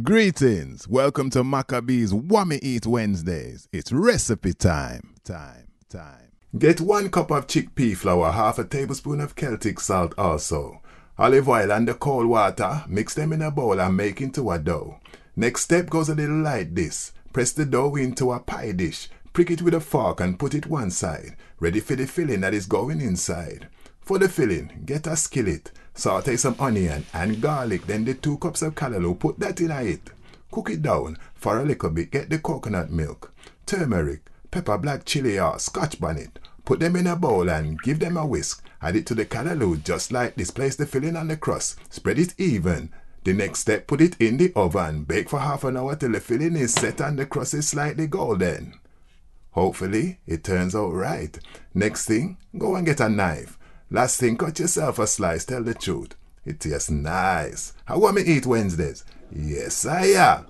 Greetings. Welcome to Macka B's Whammy Eat Wednesdays. It's recipe time. Time. Time. Get one cup of chickpea flour, half a tablespoon of Celtic salt also. Olive oil and the cold water. Mix them in a bowl and make into a dough. Next step goes a little like this. Press the dough into a pie dish. Prick it with a fork and put it one side. Ready for the filling that is going inside. For the filling, get a skillet. Saute some onion and garlic, then the two cups of callaloo, put that in it. Cook it down for a little bit. Get the coconut milk, turmeric, pepper, black chili or scotch bonnet. Put them in a bowl and give them a whisk. Add it to the callaloo just like this. Place the filling on the crust. Spread it even. The next step, put it in the oven. Bake for half an hour till the filling is set and the crust is slightly golden. Hopefully, it turns out right. Next thing, go and get a knife. Last thing, cut yourself a slice. Tell the truth. It tastes nice. How want me eat Wednesdays? Yes, I am.